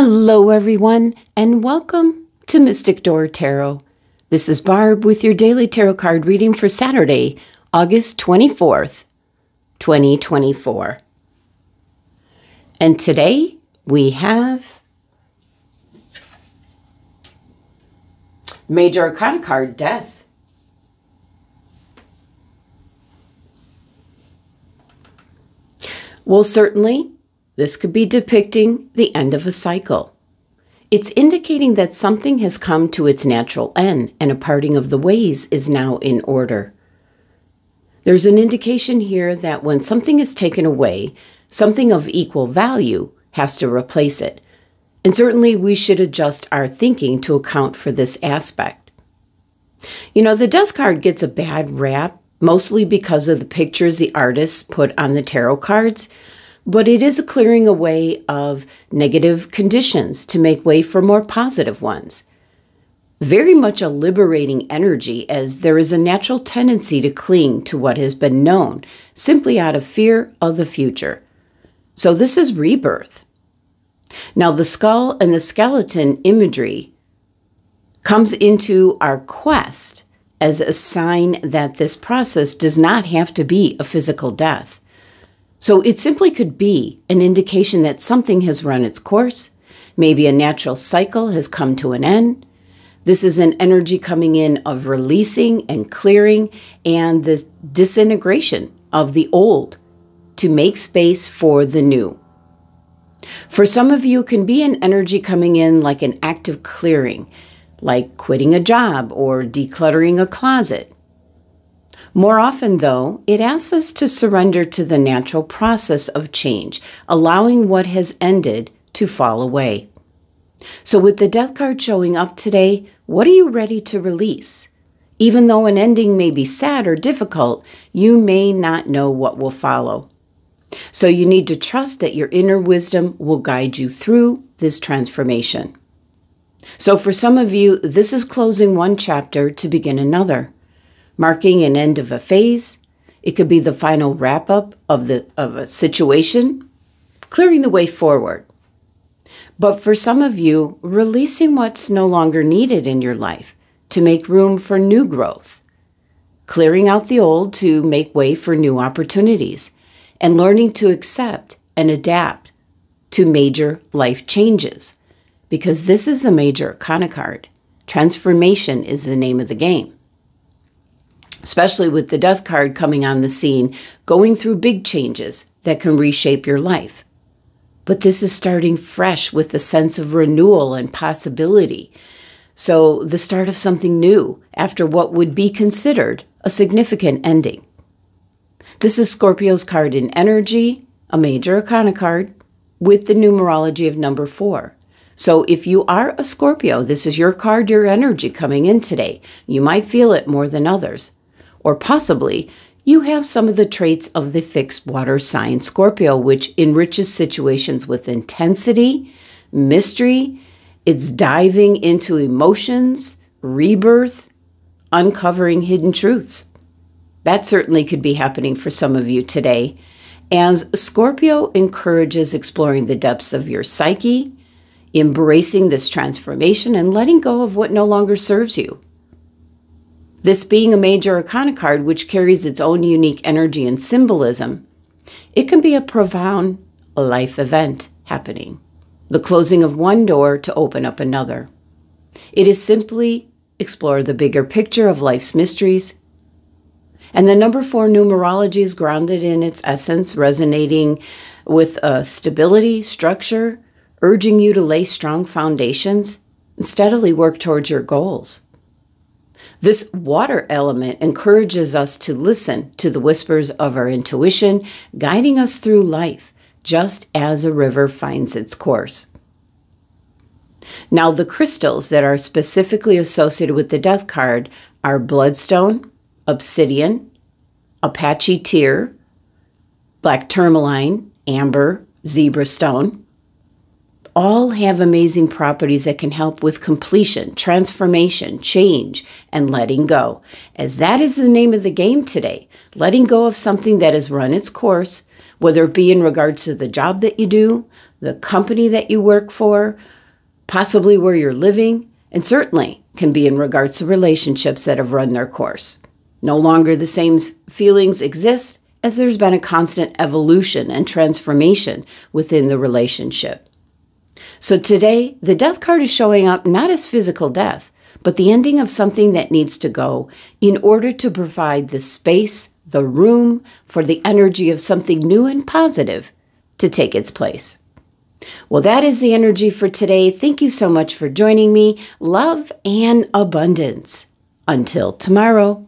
Hello, everyone, and welcome to Mystic Door Tarot. This is Barb with your daily tarot card reading for Saturday, August 24th, 2024. And today we have Major Arcana card Death. Well, certainly this could be depicting the end of a cycle. It's indicating that something has come to its natural end and a parting of the ways is now in order. There's an indication here that when something is taken away, something of equal value has to replace it. And certainly we should adjust our thinking to account for this aspect. You know, the death card gets a bad rap, mostly because of the pictures the artists put on the tarot cards but it is a clearing away of negative conditions to make way for more positive ones. Very much a liberating energy, as there is a natural tendency to cling to what has been known, simply out of fear of the future. So, this is rebirth. Now, the skull and the skeleton imagery comes into our quest as a sign that this process does not have to be a physical death. So it simply could be an indication that something has run its course. Maybe a natural cycle has come to an end. This is an energy coming in of releasing and clearing and this disintegration of the old to make space for the new. For some of you, can be an energy coming in like an active clearing, like quitting a job or decluttering a closet. More often, though, it asks us to surrender to the natural process of change, allowing what has ended to fall away. So, with the death card showing up today, what are you ready to release? Even though an ending may be sad or difficult, you may not know what will follow. So, you need to trust that your inner wisdom will guide you through this transformation. So, for some of you, this is closing one chapter to begin another marking an end of a phase. It could be the final wrap up of, the, of a situation, clearing the way forward. But for some of you, releasing what's no longer needed in your life to make room for new growth, clearing out the old to make way for new opportunities, and learning to accept and adapt to major life changes. Because this is a major arcana card. Transformation is the name of the game especially with the death card coming on the scene, going through big changes that can reshape your life. But this is starting fresh with the sense of renewal and possibility. So, the start of something new after what would be considered a significant ending. This is Scorpio's card in energy, a major arcana card, with the numerology of number four. So, if you are a Scorpio, this is your card, your energy coming in today. You might feel it more than others. Or possibly you have some of the traits of the fixed water sign Scorpio, which enriches situations with intensity, mystery. It's diving into emotions, rebirth, uncovering hidden truths. That certainly could be happening for some of you today, as Scorpio encourages exploring the depths of your psyche, embracing this transformation, and letting go of what no longer serves you. This being a major arcana card, which carries its own unique energy and symbolism, it can be a profound life event happening, the closing of one door to open up another. It is simply explore the bigger picture of life's mysteries. And the number four numerology is grounded in its essence, resonating with a stability, structure, urging you to lay strong foundations and steadily work towards your goals. This water element encourages us to listen to the whispers of our intuition, guiding us through life, just as a river finds its course. Now, the crystals that are specifically associated with the death card are bloodstone, obsidian, Apache tear, black tourmaline, amber, zebra stone, all have amazing properties that can help with completion, transformation, change, and letting go. As that is the name of the game today, letting go of something that has run its course, whether it be in regards to the job that you do, the company that you work for, possibly where you're living, and certainly can be in regards to relationships that have run their course. No longer the same feelings exist as there's been a constant evolution and transformation within the relationship. So today, the death card is showing up not as physical death, but the ending of something that needs to go in order to provide the space, the room for the energy of something new and positive to take its place. Well, that is the energy for today. Thank you so much for joining me. Love and abundance. Until tomorrow.